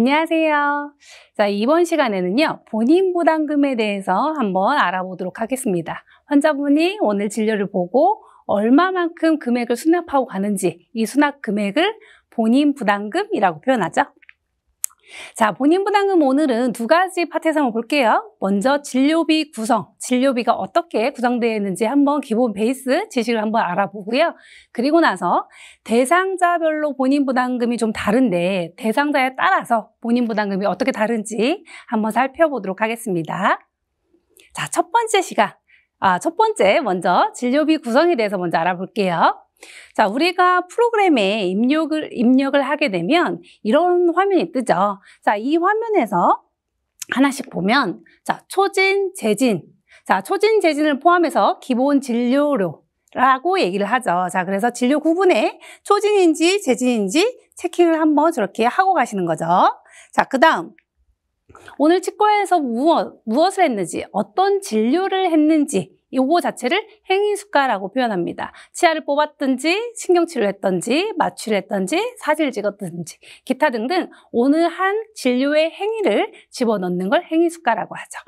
안녕하세요. 자, 이번 시간에는요, 본인 부담금에 대해서 한번 알아보도록 하겠습니다. 환자분이 오늘 진료를 보고 얼마만큼 금액을 수납하고 가는지 이 수납 금액을 본인 부담금이라고 표현하죠. 자, 본인 부담금 오늘은 두 가지 파트에서 한번 볼게요. 먼저 진료비 구성, 진료비가 어떻게 구성되어 있는지 한번 기본 베이스 지식을 한번 알아보고요. 그리고 나서 대상자별로 본인 부담금이 좀 다른데 대상자에 따라서 본인 부담금이 어떻게 다른지 한번 살펴보도록 하겠습니다. 자, 첫 번째 시간. 아, 첫 번째 먼저 진료비 구성에 대해서 먼저 알아볼게요. 자, 우리가 프로그램에 입력을, 입력을 하게 되면 이런 화면이 뜨죠. 자, 이 화면에서 하나씩 보면, 자, 초진, 재진. 자, 초진, 재진을 포함해서 기본 진료료. 라고 얘기를 하죠. 자, 그래서 진료 구분에 초진인지 재진인지 체킹을 한번 저렇게 하고 가시는 거죠. 자, 그 다음. 오늘 치과에서 무엇, 무엇을 했는지, 어떤 진료를 했는지, 요거 자체를 행위수가라고 표현합니다. 치아를 뽑았든지 신경치료를 했든지 마취를 했든지 사진을 찍었든지 기타 등등 오늘 한 진료의 행위를 집어넣는 걸 행위수가라고 하죠.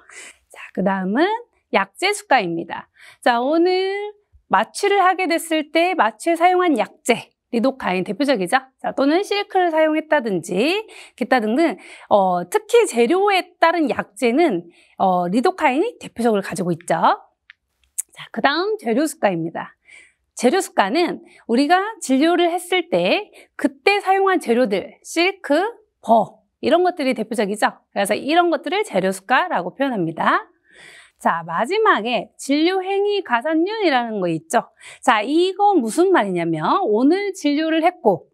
자, 그 다음은 약제수가입니다. 자, 오늘 마취를 하게 됐을 때 마취에 사용한 약제 리도카인 대표적이죠. 자, 또는 실크를 사용했다든지 기타 등등 어, 특히 재료에 따른 약제는 어, 리도카인이 대표적으로 가지고 있죠. 자, 그 다음 재료수가입니다. 재료수가는 우리가 진료를 했을 때 그때 사용한 재료들, 실크, 버 이런 것들이 대표적이죠. 그래서 이런 것들을 재료수가라고 표현합니다. 자, 마지막에 진료행위 가산율이라는 거 있죠. 자, 이건 무슨 말이냐면 오늘 진료를 했고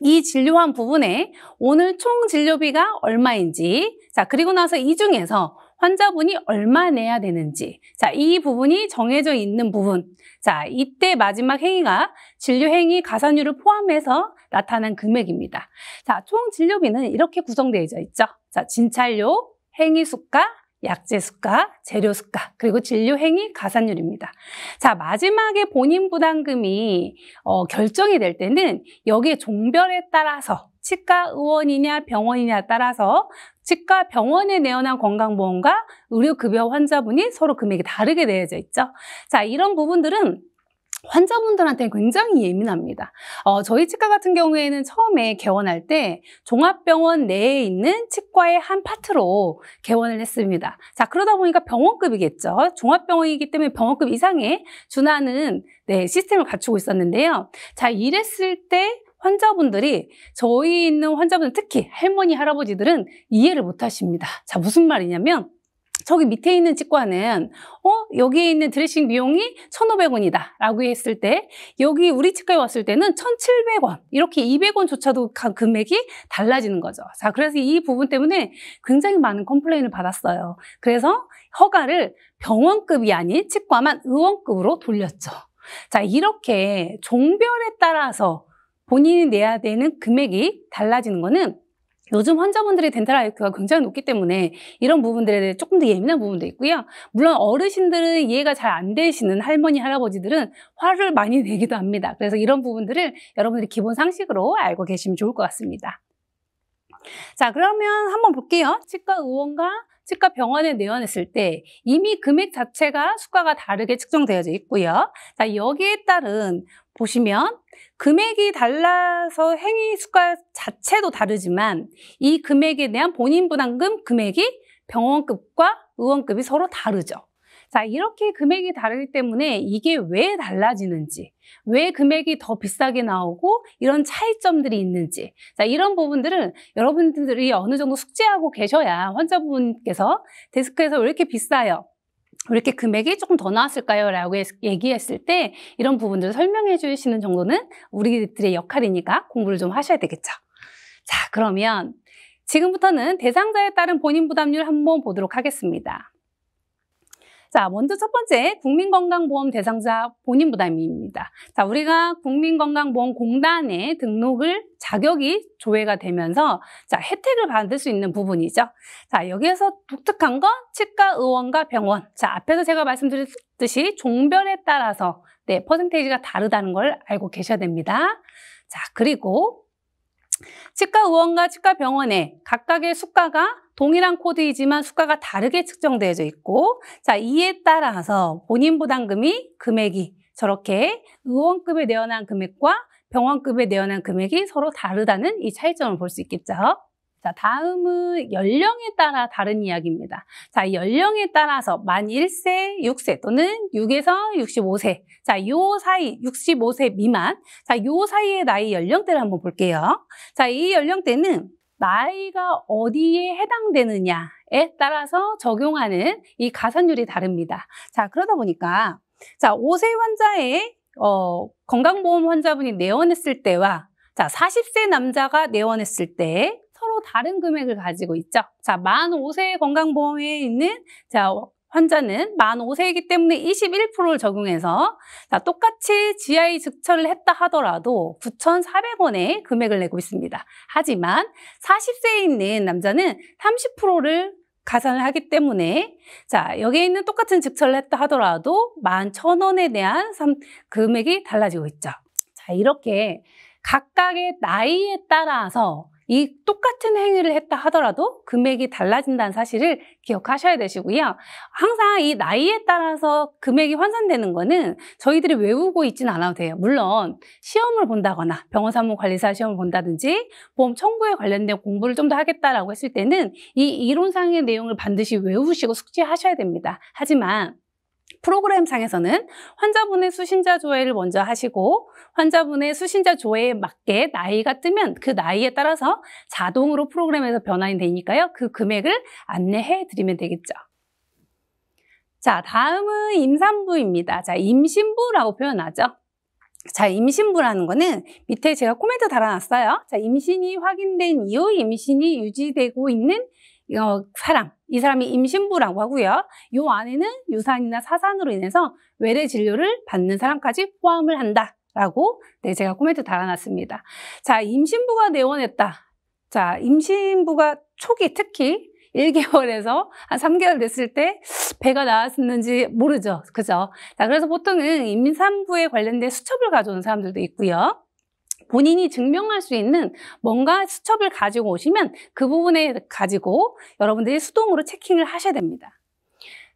이 진료한 부분에 오늘 총 진료비가 얼마인지 자, 그리고 나서 이 중에서 환자분이 얼마 내야 되는지 자, 이 부분이 정해져 있는 부분 자, 이때 마지막 행위가 진료행위 가산율을 포함해서 나타난 금액입니다. 자, 총 진료비는 이렇게 구성되어 있죠. 자, 진찰료, 행위 수가, 약제 수가, 재료 수가, 그리고 진료 행위 가산율입니다. 자, 마지막에 본인 부담금이 어, 결정이 될 때는 여기에 종별에 따라서 치과 의원이냐 병원이냐에 따라서 치과 병원에 내어난 건강보험과 의료급여 환자분이 서로 금액이 다르게 내어져 있죠. 자, 이런 부분들은 환자분들한테 굉장히 예민합니다. 어, 저희 치과 같은 경우에는 처음에 개원할 때 종합병원 내에 있는 치과의 한 파트로 개원을 했습니다. 자, 그러다 보니까 병원급이겠죠. 종합병원이기 때문에 병원급 이상의 준하는 네, 시스템을 갖추고 있었는데요. 자, 이랬을 때 환자분들이 저희 있는 환자분들 특히 할머니, 할아버지들은 이해를 못 하십니다. 자, 무슨 말이냐면 저기 밑에 있는 치과는 어 여기에 있는 드레싱 비용이 1,500원이다 라고 했을 때 여기 우리 치과에 왔을 때는 1,700원 이렇게 200원조차도 금액이 달라지는 거죠. 자 그래서 이 부분 때문에 굉장히 많은 complain을 받았어요. 그래서 허가를 병원급이 아닌 치과만 의원급으로 돌렸죠. 자 이렇게 종별에 따라서 본인이 내야 되는 금액이 달라지는 거는 요즘 환자분들의 덴탈 IQ가 굉장히 높기 때문에 이런 부분들에 대해 조금 더 예민한 부분도 있고요. 물론 어르신들은 이해가 잘 안 되시는 할머니, 할아버지들은 화를 많이 내기도 합니다. 그래서 이런 부분들을 여러분들이 기본 상식으로 알고 계시면 좋을 것 같습니다. 자, 그러면 한번 볼게요. 치과 의원과 치과 병원에 내원했을 때 이미 금액 자체가 수가가 다르게 측정되어져 있고요. 자, 여기에 따른 보시면 금액이 달라서 행위 수가 자체도 다르지만 이 금액에 대한 본인 부담금 금액이 병원급과 의원급이 서로 다르죠. 자, 이렇게 금액이 다르기 때문에 이게 왜 달라지는지, 왜 금액이 더 비싸게 나오고 이런 차이점들이 있는지, 자, 이런 부분들은 여러분들이 어느 정도 숙지하고 계셔야 환자분께서 데스크에서 왜 이렇게 비싸요? 왜 이렇게 금액이 조금 더 나왔을까요? 라고 얘기했을 때 이런 부분들을 설명해 주시는 정도는 우리들의 역할이니까 공부를 좀 하셔야 되겠죠. 자, 그러면 지금부터는 대상자에 따른 본인 부담률 한번 보도록 하겠습니다. 자, 먼저 첫 번째 국민건강보험 대상자 본인 부담입니다. 자, 우리가 국민건강보험공단에 등록을 자격이 조회가 되면서 자, 혜택을 받을 수 있는 부분이죠. 자, 여기에서 독특한 건 치과 의원과 병원. 자, 앞에서 제가 말씀드렸듯이 종별에 따라서 네, 퍼센테이지가 다르다는 걸 알고 계셔야 됩니다. 자, 그리고 치과 의원과 치과 병원에 각각의 수가가 동일한 코드이지만 수가가 다르게 측정되어져 있고 자 이에 따라서 본인 부담금이 금액이 저렇게 의원급에 내어난 금액과 병원급에 내어난 금액이 서로 다르다는 이 차이점을 볼 수 있겠죠. 자, 다음은 연령에 따라 다른 이야기입니다. 자, 연령에 따라서 만 1세, 6세 또는 6에서 65세. 자, 요 사이, 65세 미만. 자, 요 사이의 나이 연령대를 한번 볼게요. 자, 이 연령대는 나이가 어디에 해당되느냐에 따라서 적용하는 이 가산율이 다릅니다. 자, 그러다 보니까 자, 5세 환자의 어, 건강보험 환자분이 내원했을 때와 자, 40세 남자가 내원했을 때 다른 금액을 가지고 있죠. 자, 만 5세 건강보험에 있는 자, 환자는 만 5세이기 때문에 21%를 적용해서 자, 똑같이 GI 즉처를 했다 하더라도 9,400원의 금액을 내고 있습니다. 하지만 40세에 있는 남자는 30%를 가산을 하기 때문에 자 여기에 있는 똑같은 즉처를 했다 하더라도 11,000원에 대한 금액이 달라지고 있죠. 자 이렇게 각각의 나이에 따라서 이 똑같은 행위를 했다 하더라도 금액이 달라진다는 사실을 기억하셔야 되시고요. 항상 이 나이에 따라서 금액이 환산되는 거는 저희들이 외우고 있지는 않아도 돼요. 물론 시험을 본다거나 병원 사무 관리사 시험을 본다든지 보험 청구에 관련된 공부를 좀 더 하겠다라고 했을 때는 이 이론상의 내용을 반드시 외우시고 숙지하셔야 됩니다. 하지만 프로그램상에서는 환자분의 수신자 조회를 먼저 하시고 환자분의 수신자 조회에 맞게 나이가 뜨면 그 나이에 따라서 자동으로 프로그램에서 변환이 되니까요. 그 금액을 안내해 드리면 되겠죠. 자, 다음은 임산부입니다. 자, 임신부라고 표현하죠. 자, 임신부라는 거는 밑에 제가 코멘트 달아놨어요. 자, 임신이 확인된 이후 임신이 유지되고 있는 어, 사람, 이 사람이 임신부라고 하고요. 이 안에는 유산이나 사산으로 인해서 외래 진료를 받는 사람까지 포함을 한다 라고 네, 제가 코멘트 달아놨습니다. 자, 임신부가 내원했다. 자, 임신부가 초기 특히 1개월에서 한 3개월 됐을 때 배가 나왔는지 모르죠. 그죠? 자, 그래서 보통은 임산부에 관련된 수첩을 가져오는 사람들도 있고요. 본인이 증명할 수 있는 뭔가 수첩을 가지고 오시면 그 부분에 가지고 여러분들이 수동으로 체킹을 하셔야 됩니다.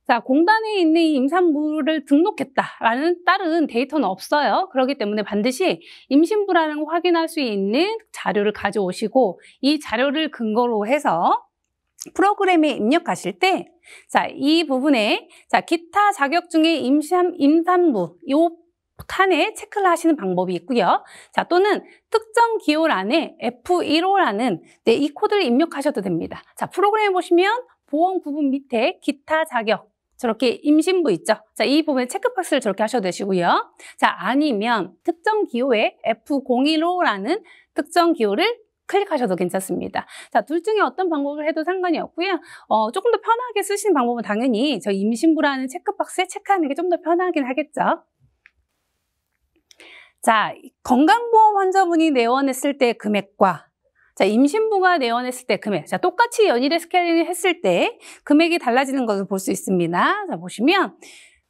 자, 공단에 있는 이 임산부를 등록했다라는 다른 데이터는 없어요. 그렇기 때문에 반드시 임신부라는 걸 확인할 수 있는 자료를 가져오시고 이 자료를 근거로 해서 프로그램에 입력하실 때, 자, 이 부분에, 자, 기타 자격 중에 임산, 임산부, 요 칸에 체크를 하시는 방법이 있고요. 자, 또는 특정 기호란에 F15라는 네, 이 코드를 입력하셔도 됩니다. 자, 프로그램에 보시면 보험 부분 밑에 기타 자격 저렇게 임신부 있죠? 자, 이 부분에 체크박스를 저렇게 하셔도 되시고요. 자, 아니면 특정 기호에 F015라는 특정 기호를 클릭하셔도 괜찮습니다. 자, 둘 중에 어떤 방법을 해도 상관이 없고요. 어, 조금 더 편하게 쓰시는 방법은 당연히 저 임신부라는 체크박스에 체크하는 게 좀 더 편하긴 하겠죠. 자, 건강보험 환자분이 내원했을 때 금액과 자, 임신부가 내원했을 때 금액. 자, 똑같이 연일에 스케일링을 했을 때 금액이 달라지는 것을 볼 수 있습니다. 자, 보시면,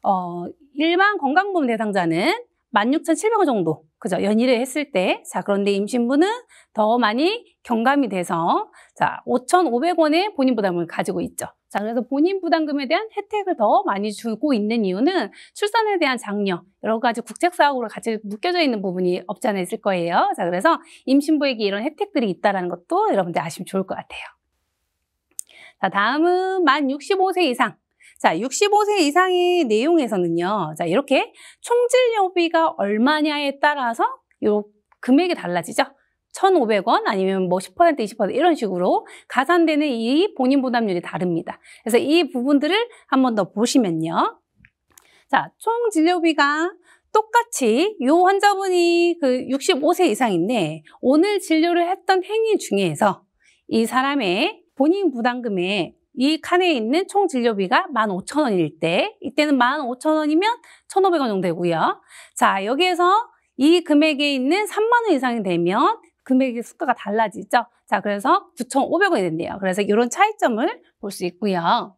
어, 일반 건강보험 대상자는 16,700원 정도. 그죠? 연일에 했을 때. 자, 그런데 임신부는 더 많이 경감이 돼서, 자, 5,500원의 본인 부담을 가지고 있죠. 자, 그래서 본인 부담금에 대한 혜택을 더 많이 주고 있는 이유는 출산에 대한 장려, 여러 가지 국책사학으로 같이 묶여져 있는 부분이 없지 않아 있을 거예요. 자, 그래서 임신부에게 이런 혜택들이 있다는 것도 여러분들 아시면 좋을 것 같아요. 자, 다음은 만 65세 이상. 자, 65세 이상의 내용에서는요. 자, 이렇게 총진료비가 얼마냐에 따라서 요 금액이 달라지죠. 1,500원 아니면 뭐 10% 20% 이런 식으로 가산되는 이 본인 부담률이 다릅니다. 그래서 이 부분들을 한 번 더 보시면요. 자, 총 진료비가 똑같이 이 환자분이 그 65세 이상인데 오늘 진료를 했던 행위 중에서 이 사람의 본인 부담금의 이 칸에 있는 총 진료비가 15,000원일 때 이때는 15,000원이면 1,500원 정도 되고요. 자, 여기에서 이 금액에 있는 3만 원 이상이 되면 금액의 수가가 달라지죠. 자, 그래서 9,500원이 된대요. 그래서 이런 차이점을 볼 수 있고요.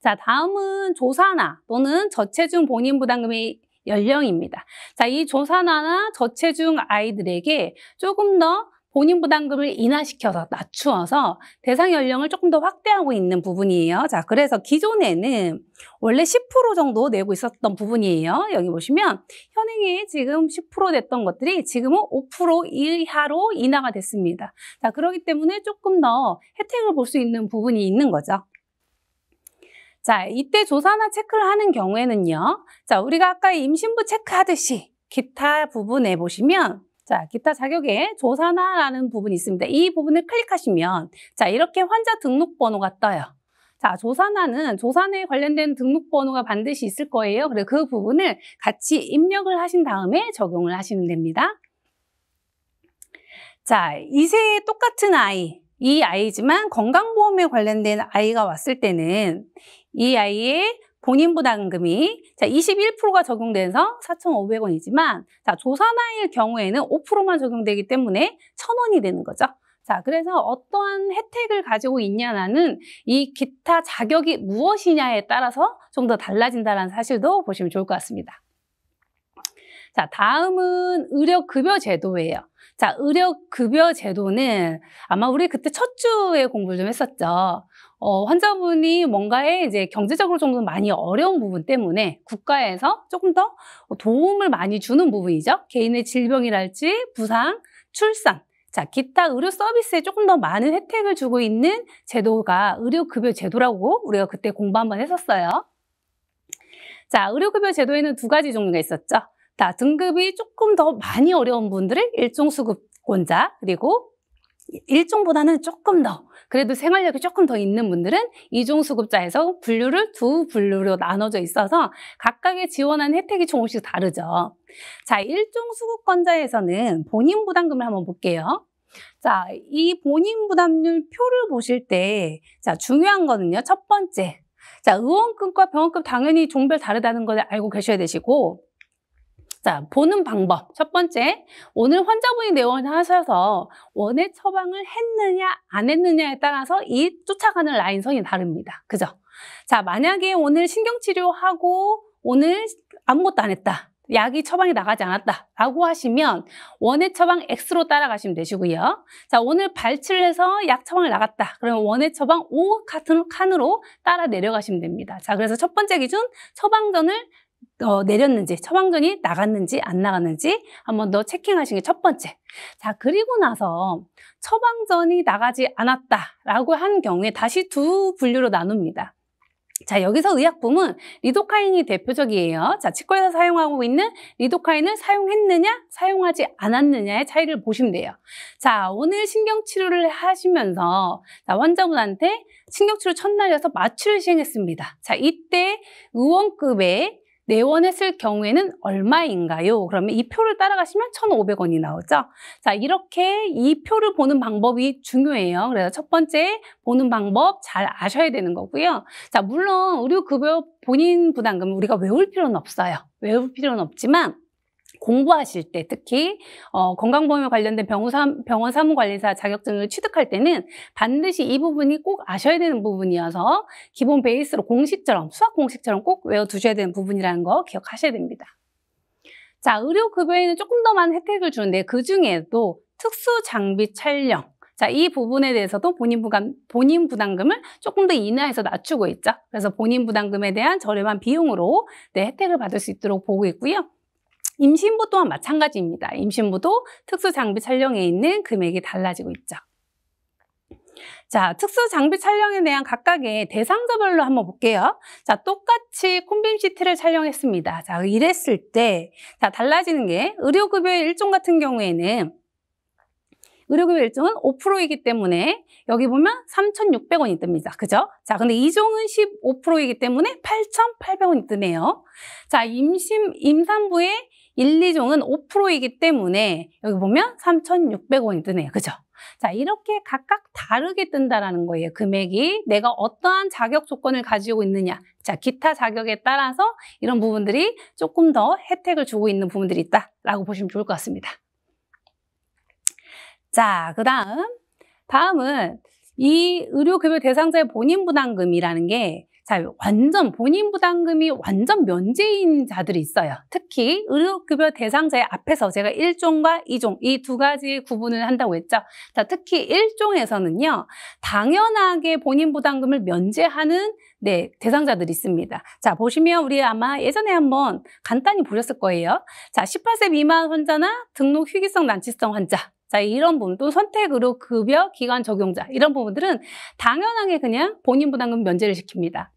자, 다음은 조사나 또는 저체중 본인 부담금의 연령입니다. 자, 이 조사나나 저체중 아이들에게 조금 더 본인 부담금을 인하시켜서 낮추어서 대상 연령을 조금 더 확대하고 있는 부분이에요. 자, 그래서 기존에는 원래 10% 정도 내고 있었던 부분이에요. 여기 보시면 현행에 지금 10% 냈던 것들이 지금은 5% 이하로 인하가 됐습니다. 자, 그렇기 때문에 조금 더 혜택을 볼 수 있는 부분이 있는 거죠. 자, 이때 조사나 체크를 하는 경우에는요. 자, 우리가 아까 임신부 체크하듯이 기타 부분에 보시면 자, 기타 자격에 조사나라는 부분이 있습니다. 이 부분을 클릭하시면 자, 이렇게 환자 등록 번호가 떠요. 자, 조사나는 조사나에 관련된 등록 번호가 반드시 있을 거예요. 그래서 그 부분을 같이 입력을 하신 다음에 적용을 하시면 됩니다. 자, 이세의 똑같은 아이, 이 아이지만 건강보험에 관련된 아이가 왔을 때는 이 아이의 본인 부담금이 자 21%가 적용돼서 4,500원이지만 자 조사나일 경우에는 5%만 적용되기 때문에 1,000원이 되는 거죠. 자, 그래서 어떠한 혜택을 가지고 있냐는 이 기타 자격이 무엇이냐에 따라서 좀 더 달라진다는 사실도 보시면 좋을 것 같습니다. 자, 다음은 의료급여 제도예요. 자, 의료급여 제도는 아마 우리 그때 첫 주에 공부를 좀 했었죠. 어, 환자분이 뭔가에 이제 경제적으로 좀더 많이 어려운 부분 때문에 국가에서 조금 더 도움을 많이 주는 부분이죠. 개인의 질병이랄지 부상, 출산, 자, 기타 의료 서비스에 조금 더 많은 혜택을 주고 있는 제도가 의료급여 제도라고 우리가 그때 공부 한번 했었어요. 자, 의료급여 제도에는 두 가지 종류가 있었죠. 자, 등급이 조금 더 많이 어려운 분들을 일종 수급권자, 그리고 일종보다는 조금 더 그래도 생활력이 조금 더 있는 분들은 이종 수급자에서 분류를 두 분류로 나눠져 있어서 각각의 지원하는 혜택이 조금씩 다르죠. 자, 일종 수급권자에서는 본인 부담금을 한번 볼게요. 자, 이 본인 부담률 표를 보실 때, 자, 중요한 거는요, 첫 번째. 자, 의원급과 병원급 당연히 종별 다르다는 걸 알고 계셔야 되시고, 자, 보는 방법. 첫 번째, 오늘 환자분이 내원하셔서 원해 처방을 했느냐, 안 했느냐에 따라서 이 쫓아가는 라인선이 다릅니다. 그죠? 자, 만약에 오늘 신경치료하고 오늘 아무것도 안 했다. 약이 처방이 나가지 않았다 라고 하시면 원해 처방 X로 따라가시면 되시고요. 자 오늘 발치를 해서 약 처방을 나갔다. 그러면 원해 처방 O 칸으로 따라 내려가시면 됩니다. 자 그래서 첫 번째 기준 처방전을 어, 내렸는지 처방전이 나갔는지 안 나갔는지 한 번 더 체킹하시는 게 첫 번째. 자 그리고 나서 처방전이 나가지 않았다라고 한 경우에 다시 두 분류로 나눕니다. 자 여기서 의약품은 리도카인이 대표적이에요. 자 치과에서 사용하고 있는 리도카인을 사용했느냐 사용하지 않았느냐의 차이를 보시면 돼요. 자 오늘 신경치료를 하시면서 자, 환자분한테 신경치료 첫날이어서 마취를 시행했습니다. 자 이때 의원급의 내원했을 경우에는 얼마인가요? 그러면 이 표를 따라가시면 1,500원이 나오죠. 자, 이렇게 이 표를 보는 방법이 중요해요. 그래서 첫 번째 보는 방법 잘 아셔야 되는 거고요. 자, 물론 의료급여 본인 부담금 우리가 외울 필요는 없어요. 외울 필요는 없지만 공부하실 때 특히 어, 건강보험에 관련된 병원, 사, 병원 사무관리사 자격증을 취득할 때는 반드시 이 부분이 꼭 아셔야 되는 부분이어서 기본 베이스로 공식처럼 수학 공식처럼 꼭 외워두셔야 되는 부분이라는 거 기억하셔야 됩니다. 자, 의료급여에는 조금 더 많은 혜택을 주는데 그 중에도 특수 장비 촬영, 자, 이 부분에 대해서도 본인 부담, 본인 부담금을 조금 더 인하해서 낮추고 있죠. 그래서 본인 부담금에 대한 저렴한 비용으로 네, 혜택을 받을 수 있도록 보고 있고요. 임신부 또한 마찬가지입니다. 임신부도 특수 장비 촬영에 있는 금액이 달라지고 있죠. 자, 특수 장비 촬영에 대한 각각의 대상자별로 한번 볼게요. 자, 똑같이 콤빔 시트를 촬영했습니다. 자, 이랬을 때, 자, 달라지는 게 의료급여의 일종 같은 경우에는 의료급여 일종은 5%이기 때문에 여기 보면 3,600원이 뜹니다. 그죠? 자, 근데 이종은 15%이기 때문에 8,800원이 뜨네요. 자, 임신, 임산부의 1, 2종은 5%이기 때문에 여기 보면 3,600원이 뜨네요. 그죠? 자, 이렇게 각각 다르게 뜬다라는 거예요. 금액이 내가 어떠한 자격 조건을 가지고 있느냐. 자, 기타 자격에 따라서 이런 부분들이 조금 더 혜택을 주고 있는 부분들이 있다라고 보시면 좋을 것 같습니다. 자, 그 다음. 다음은 이 의료급여 대상자의 본인 부담금이라는 게 자, 완전 본인 부담금이 완전 면제인 자들이 있어요. 특히 의료급여 대상자의 앞에서 제가 1종과 2종 이 두 가지 구분을 한다고 했죠. 자, 특히 1종에서는요. 당연하게 본인 부담금을 면제하는 네, 대상자들이 있습니다. 자, 보시면 우리 아마 예전에 한번 간단히 보셨을 거예요. 자, 18세 미만 환자나 등록 희귀성 난치성 환자 자, 이런 부분, 또 선택으로 급여 기간 적용자, 이런 부분들은 당연하게 그냥 본인 부담금 면제를 시킵니다.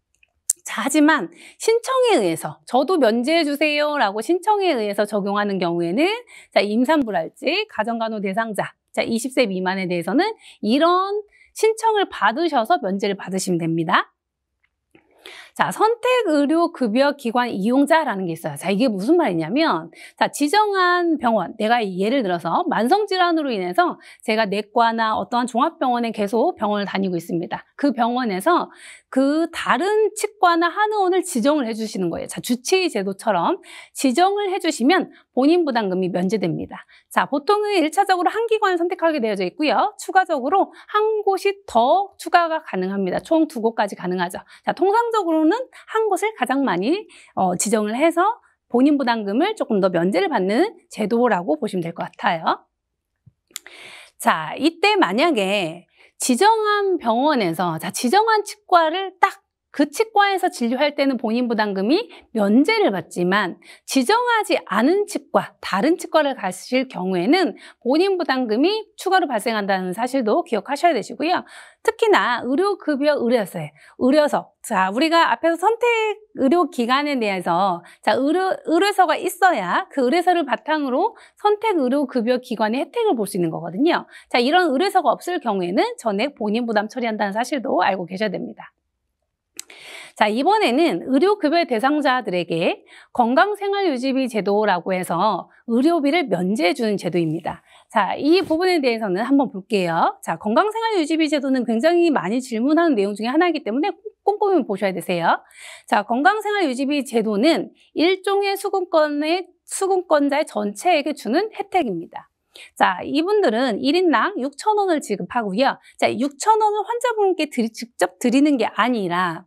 자, 하지만 신청에 의해서 저도 면제해 주세요라고 신청에 의해서 적용하는 경우에는 자, 임산부랄지 가정간호 대상자, 자, 20세 미만에 대해서는 이런 신청을 받으셔서 면제를 받으시면 됩니다. 자, 선택 의료 급여 기관 이용자라는 게 있어요. 자, 이게 무슨 말이냐면, 자, 지정한 병원, 내가 예를 들어서 만성 질환으로 인해서 제가 내과나 어떠한 종합병원에 계속 병원을 다니고 있습니다. 그 병원에서 그 다른 치과나 한의원을 지정을 해 주시는 거예요. 자, 주치의 제도처럼 지정을 해 주시면 본인 부담금이 면제됩니다. 자, 보통은 1차적으로 한 기관을 선택하게 되어져 있고요. 추가적으로 한 곳이 더 추가가 가능합니다. 총 두 곳까지 가능하죠. 자, 통상적으로는 한 곳을 가장 많이 어, 지정을 해서 본인 부담금을 조금 더 면제를 받는 제도라고 보시면 될 것 같아요. 자, 이때 만약에 지정한 병원에서 자 지정한 치과를 딱 그 치과에서 진료할 때는 본인 부담금이 면제를 받지만 지정하지 않은 치과, 다른 치과를 가실 경우에는 본인 부담금이 추가로 발생한다는 사실도 기억하셔야 되시고요. 특히나 의료급여 의료세, 의료서. 자, 우리가 앞에서 선택 의료기관에 대해서 자, 의료, 의료서가 있어야 그 의료서를 바탕으로 선택 의료급여 기관의 혜택을 볼 수 있는 거거든요. 자, 이런 의료서가 없을 경우에는 전액 본인 부담 처리한다는 사실도 알고 계셔야 됩니다. 자, 이번에는 의료급여 대상자들에게 건강생활유지비 제도라고 해서 의료비를 면제해 주는 제도입니다. 자, 이 부분에 대해서는 한번 볼게요. 자, 건강생활유지비 제도는 굉장히 많이 질문하는 내용 중에 하나이기 때문에 꼼꼼히 보셔야 되세요. 자, 건강생활유지비 제도는 일종의 수급권의 수급권자의 전체에게 주는 혜택입니다. 자, 이분들은 1인당 6천원을 지급하고요. 자, 6천원을 환자분께 드리, 직접 드리는 게 아니라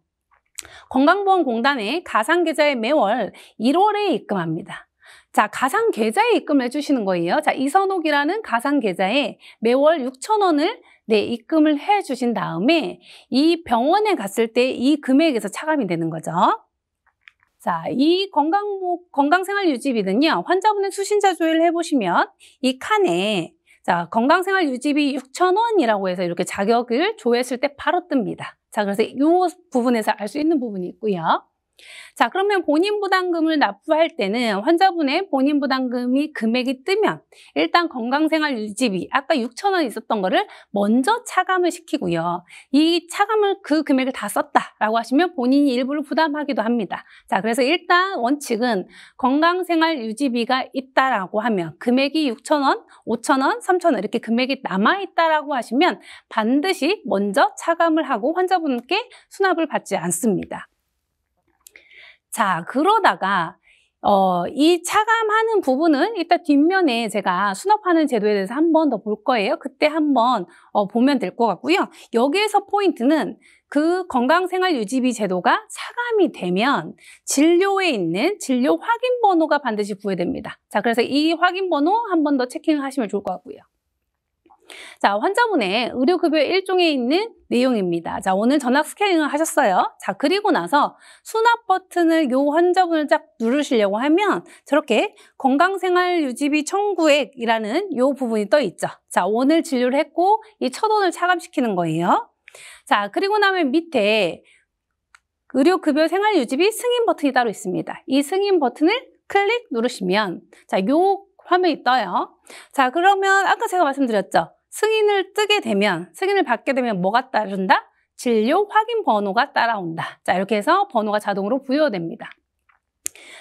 건강보험공단에 가상계좌에 매월 1월에 입금합니다. 자, 가상 계좌에 입금을 해주시는 거예요. 자, 이선옥이라는 가상 계좌에 매월 6천원을 네, 입금을 해주신 다음에 이 병원에 갔을 때 이 금액에서 차감이 되는 거죠. 자, 이 건강, 건강생활유지비는요, 환자분의 수신자 조회를 해보시면 이 칸에 자, 건강생활유지비 6천원이라고 해서 이렇게 자격을 조회했을 때 바로 뜹니다. 자, 그래서 이 부분에서 알 수 있는 부분이 있고요. 자, 그러면 본인 부담금을 납부할 때는 환자분의 본인 부담금이 금액이 뜨면 일단 건강생활 유지비 아까 6천 원 있었던 거를 먼저 차감을 시키고요. 이 차감을 그 금액을 다 썼다라고 하시면 본인이 일부를 부담하기도 합니다. 자, 그래서 일단 원칙은 건강생활 유지비가 있다라고 하면 금액이 6천 원, 5천 원, 3천 원 이렇게 금액이 남아 있다라고 하시면 반드시 먼저 차감을 하고 환자분께 수납을 받지 않습니다. 자, 그러다가 어, 이 차감하는 부분은 이따 뒷면에 제가 수납하는 제도에 대해서 한 번 더 볼 거예요. 그때 한번 어, 보면 될 것 같고요. 여기에서 포인트는 그 건강생활유지비 제도가 차감이 되면 진료에 있는 진료 확인 번호가 반드시 부여됩니다. 자, 그래서 이 확인 번호 한 번 더 체킹하시면 좋을 것 같고요. 자, 환자분의 의료급여 일종에 있는 내용입니다. 자, 오늘 전학 스캐닝을 하셨어요. 자, 그리고 나서 수납 버튼을 요 환자분을 쫙 누르시려고 하면 저렇게 건강생활유지비 청구액이라는 요 부분이 떠 있죠. 자, 오늘 진료를 했고 이 첫 원을 차감시키는 거예요. 자, 그리고 나면 밑에 의료급여 생활유지비 승인 버튼이 따로 있습니다. 이 승인 버튼을 클릭 누르시면 자, 요 화면이 떠요. 자, 그러면 아까 제가 말씀드렸죠. 승인을 뜨게 되면, 승인을 받게 되면 뭐가 따른다? 진료 확인 번호가 따라온다. 자, 이렇게 해서 번호가 자동으로 부여됩니다.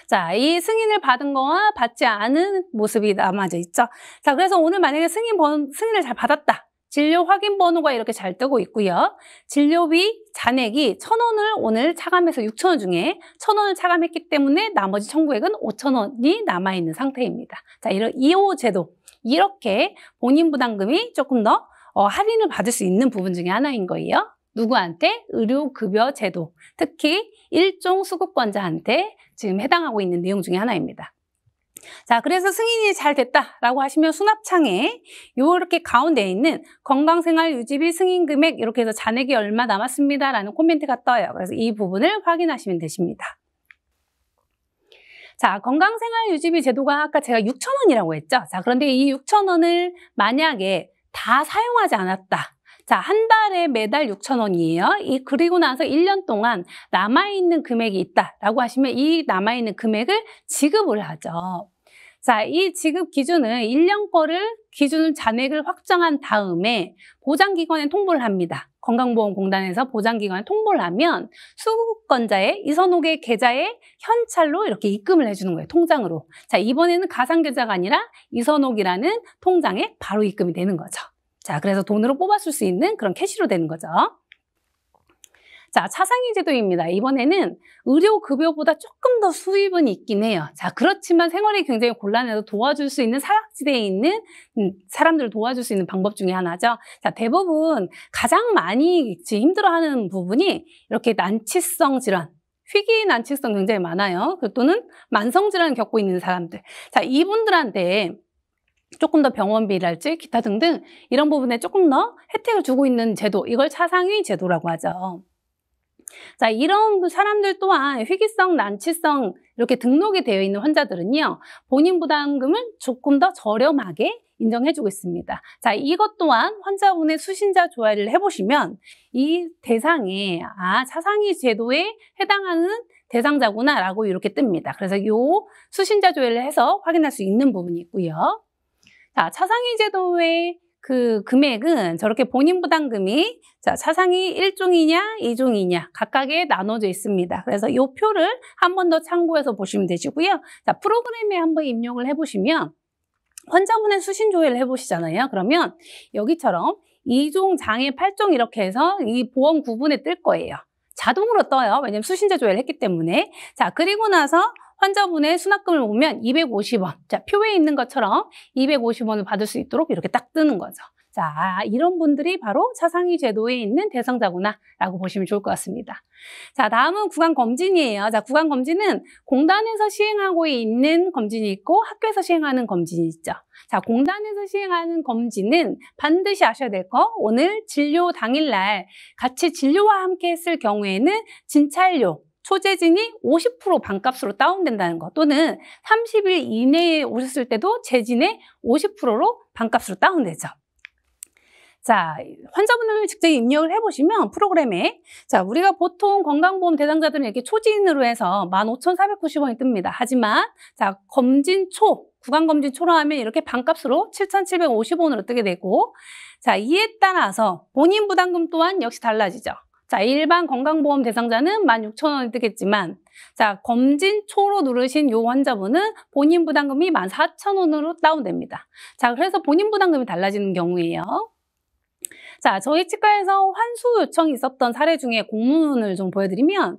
자, 이 승인을 받은 거와 받지 않은 모습이 남아져 있죠. 자, 그래서 오늘 만약에 승인 번, 승인을 잘 받았다. 진료 확인 번호가 이렇게 잘 뜨고 있고요. 진료비 잔액이 1,000원을 오늘 차감해서 6,000원 중에 1,000원을 차감했기 때문에 나머지 청구액은 5,000원이 남아있는 상태입니다. 자, 이런 2호 제도. 이렇게 본인 부담금이 조금 더 어, 할인을 받을 수 있는 부분 중에 하나인 거예요. 누구한테? 의료급여 제도. 특히 일종 수급권자한테 지금 해당하고 있는 내용 중에 하나입니다. 자, 그래서 승인이 잘 됐다라고 하시면 수납창에 이렇게 가운데 있는 건강생활 유지비 승인 금액 이렇게 해서 잔액이 얼마 남았습니다라는 코멘트가 떠요. 그래서 이 부분을 확인하시면 되십니다. 자, 건강생활 유지비 제도가 아까 제가 6,000원이라고 했죠. 자, 그런데 이 6,000원을 만약에 다 사용하지 않았다. 자, 한 달에 매달 6,000원이에요. 이 그리고 나서 1년 동안 남아있는 금액이 있다라고 하시면 이 남아있는 금액을 지급을 하죠. 자, 이 지급 기준은 1년 거를 기준 잔액을 확정한 다음에 보장기관에 통보를 합니다. 건강보험공단에서 보장기관에 통보를 하면 수급권자의 이선옥의 계좌에 현찰로 이렇게 입금을 해주는 거예요. 통장으로. 자, 이번에는 가상계좌가 아니라 이선옥이라는 통장에 바로 입금이 되는 거죠. 자, 그래서 돈으로 뽑아줄 수 있는 그런 캐시로 되는 거죠. 자, 차상위 제도입니다. 이번에는 의료급여보다 조금 더 수입은 있긴 해요. 자, 그렇지만 생활이 굉장히 곤란해서 도와줄 수 있는 사각지대에 있는 음, 사람들을 도와줄 수 있는 방법 중에 하나죠. 자, 대부분 가장 많이 힘들어하는 부분이 이렇게 난치성 질환, 희귀 난치성 굉장히 많아요. 또는 만성 질환을 겪고 있는 사람들. 자, 이분들한테 조금 더 병원비랄지 기타 등등 이런 부분에 조금 더 혜택을 주고 있는 제도, 이걸 차상위 제도라고 하죠. 자, 이런 사람들 또한 희귀성, 난치성 이렇게 등록이 되어 있는 환자들은요. 본인 부담금을 조금 더 저렴하게 인정해주고 있습니다. 자, 이것 또한 환자분의 수신자 조회를 해보시면 이 대상에 아 차상위 제도에 해당하는 대상자구나라고 이렇게 뜹니다. 그래서 요 수신자 조회를 해서 확인할 수 있는 부분이 있고요. 자, 차상위 제도의 그 금액은 저렇게 본인 부담금이 자, 차상위 1종이냐, 2종이냐 각각에 나눠져 있습니다. 그래서 이 표를 한 번 더 참고해서 보시면 되시고요. 자, 프로그램에 한번 입력을 해보시면 환자분의 수신 조회를 해보시잖아요. 그러면 여기처럼 2종, 장애, 8종 이렇게 해서 이 보험 구분에 뜰 거예요. 자동으로 떠요. 왜냐면 수신자 조회를 했기 때문에. 자, 그리고 나서 환자분의 수납금을 보면 250원. 자, 표에 있는 것처럼 250원을 받을 수 있도록 이렇게 딱 뜨는 거죠. 자, 이런 분들이 바로 차상위 제도에 있는 대상자구나 라고 보시면 좋을 것 같습니다. 자, 다음은 구강 검진이에요. 자, 구강 검진은 공단에서 시행하고 있는 검진이 있고 학교에서 시행하는 검진이 있죠. 자, 공단에서 시행하는 검진은 반드시 아셔야 될 거, 오늘 진료 당일날 같이 진료와 함께 했을 경우에는 진찰료, 소재진이 50% 반값으로 다운된다는 것 또는 30일 이내에 오셨을 때도 재진의 50%로 반값으로 다운되죠. 자, 환자분을 직접 입력을 해보시면 프로그램에 자 우리가 보통 건강보험 대상자들은 이렇게 초진으로 해서 15,490원이 뜹니다. 하지만 자 검진 초, 구강검진 초로 하면 이렇게 반값으로 7,750원으로 뜨게 되고 자 이에 따라서 본인 부담금 또한 역시 달라지죠. 자, 일반 건강보험 대상자는 16,000원이 뜨겠지만 자, 검진 초로 누르신 요 환자분은 본인 부담금이 14,000원으로 다운됩니다. 자, 그래서 본인 부담금이 달라지는 경우에요. 자, 저희 치과에서 환수 요청이 있었던 사례 중에 공문을 좀 보여드리면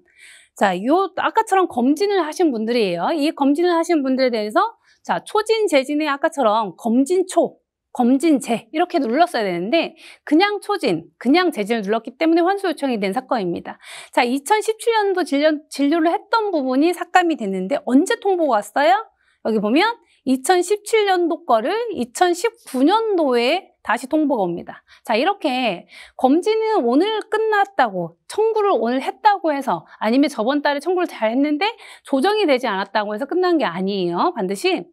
자, 요 아까처럼 검진을 하신 분들이에요. 이 검진을 하신 분들에 대해서 자, 초진, 재진의 아까처럼 검진초 검진제 이렇게 눌렀어야 되는데 그냥 초진, 그냥 재진을 눌렀기 때문에 환수 요청이 된 사건입니다. 자, 2017년도 진료, 진료를 했던 부분이 삭감이 됐는데 언제 통보가 왔어요? 여기 보면 2017년도 거를 2019년도에 다시 통보가 옵니다. 자, 이렇게 검진은 오늘 끝났다고, 청구를 오늘 했다고 해서 아니면 저번 달에 청구를 잘 했는데 조정이 되지 않았다고 해서 끝난 게 아니에요. 반드시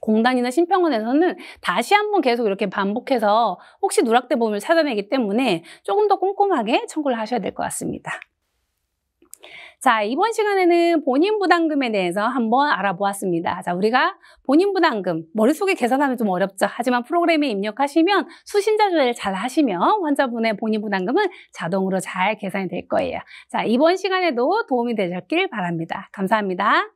공단이나 심평원에서는 다시 한번 계속 이렇게 반복해서 혹시 누락돼 보험을 찾아내기 때문에 조금 더 꼼꼼하게 청구를 하셔야 될 것 같습니다. 자, 이번 시간에는 본인 부담금에 대해서 한번 알아보았습니다. 자, 우리가 본인 부담금, 머릿속에 계산하면 좀 어렵죠. 하지만 프로그램에 입력하시면 수신자 조회를 잘 하시면 환자분의 본인 부담금은 자동으로 잘 계산이 될 거예요. 자, 이번 시간에도 도움이 되셨길 바랍니다. 감사합니다.